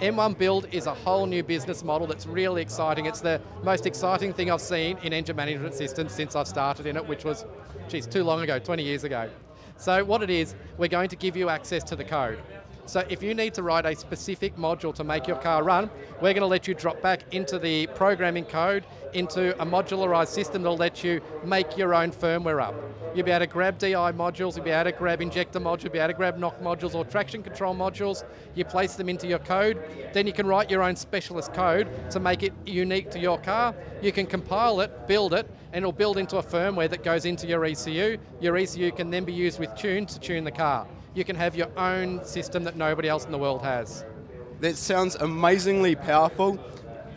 M1 Build is a whole new business model that's really exciting. It's the most exciting thing I've seen in engine management systems since I've started in it, which was, geez, too long ago, 20 years ago. So what it is, we're going to give you access to the code. So if you need to write a specific module to make your car run, we're going to let you drop back into the programming code into a modularized system that'll let you make your own firmware up. You'll be able to grab DI modules, you'll be able to grab injector modules, you'll be able to grab knock modules or traction control modules, you place them into your code, then you can write your own specialist code to make it unique to your car. You can compile it, build it, and it'll build into a firmware that goes into your ECU. Your ECU can then be used with tune to tune the car you can have your own system that nobody else in the world has. That sounds amazingly powerful.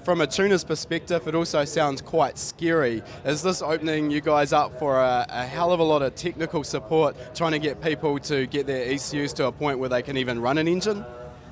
From a tuner's perspective, it also sounds quite scary. Is this opening you guys up for a, a, hell of a lot of technical support, trying to get people to get their ECUs to a point where they can even run an engine?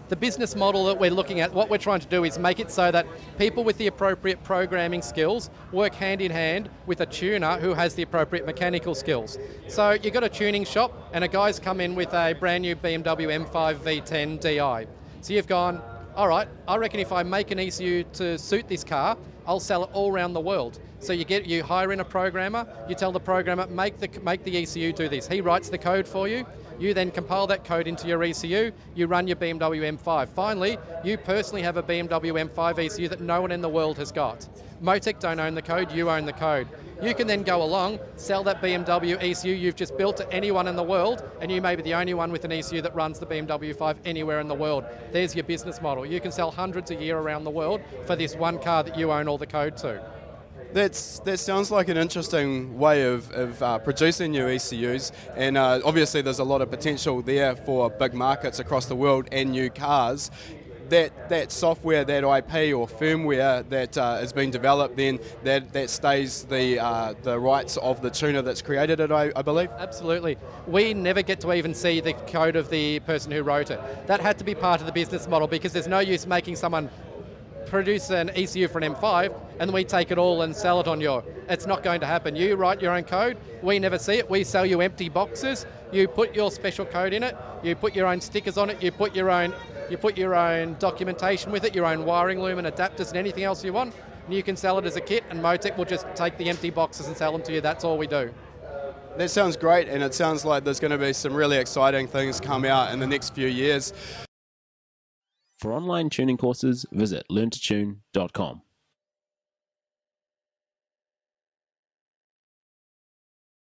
The business model that we're looking at, what we're trying to do is make it so that people with the appropriate programming skills work hand in hand with a tuner who has the appropriate mechanical skills. So you've got a tuning shop and a guy's come in with a brand new BMW M5 V10 Di. So you've gone, all right, I reckon if I make an ECU to suit this car, I'll sell it all around the world. So you get you hire in a programmer, you tell the programmer, make the make the ECU do this. He writes the code for you, you then compile that code into your ECU, you run your BMW M5. Finally, you personally have a BMW M5 ECU that no one in the world has got. Motec don't own the code, you own the code. You can then go along, sell that BMW ECU you've just built to anyone in the world, and you may be the only one with an ECU that runs the BMW 5 anywhere in the world. There's your business model. You can sell hundreds a year around the world for this one car that you own all the code to. That's, that sounds like an interesting way of, of uh, producing new ECUs, and uh, obviously there's a lot of potential there for big markets across the world and new cars. That, that software, that IP or firmware that uh, is being developed, then that, that stays the, uh, the rights of the tuner that's created it, I, I believe? Absolutely. We never get to even see the code of the person who wrote it. That had to be part of the business model because there's no use making someone produce an ECU for an M5 and we take it all and sell it on your. It's not going to happen. You write your own code, we never see it, we sell you empty boxes, you put your special code in it, you put your own stickers on it, you put your own you put your own documentation with it, your own wiring loom and adapters and anything else you want, and you can sell it as a kit and Motec will just take the empty boxes and sell them to you. That's all we do. That sounds great, and it sounds like there's going to be some really exciting things come out in the next few years. For online tuning courses, visit learntotune.com.